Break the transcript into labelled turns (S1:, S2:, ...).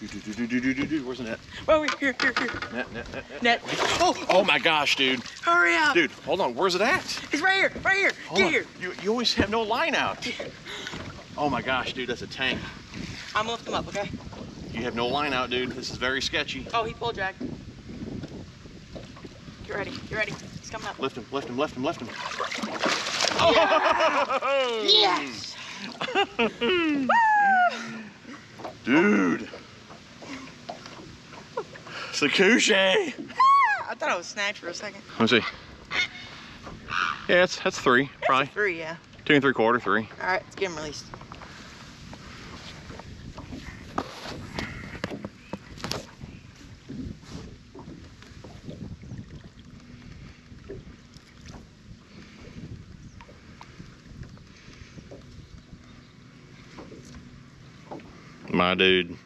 S1: Do, do, do, do, do, do, do. Where's the net?
S2: Wait, here, here, here.
S1: Net, net, net, net.
S2: Net. Oh,
S1: Oh my gosh, dude.
S2: hurry up.
S1: Dude, hold on. Where's it at?
S2: It's right here, right here.
S1: Hold
S2: Get
S1: on.
S2: here.
S1: You, you always have no line out. Oh my gosh, dude, that's a tank.
S2: I'm gonna lift him up, okay?
S1: You have no line out, dude. This is very sketchy.
S2: Oh, he pulled drag. Get ready, get ready. He's coming up.
S1: Lift him, lift him, lift him, lift him.
S2: Yes!
S1: Dude. Sukoshi.
S2: I thought I was snatched for a second.
S1: Let me see. Yeah, that's that's three, probably.
S2: Three, yeah.
S1: Two and three quarter, three.
S2: All right, let's get him released.
S1: My dude.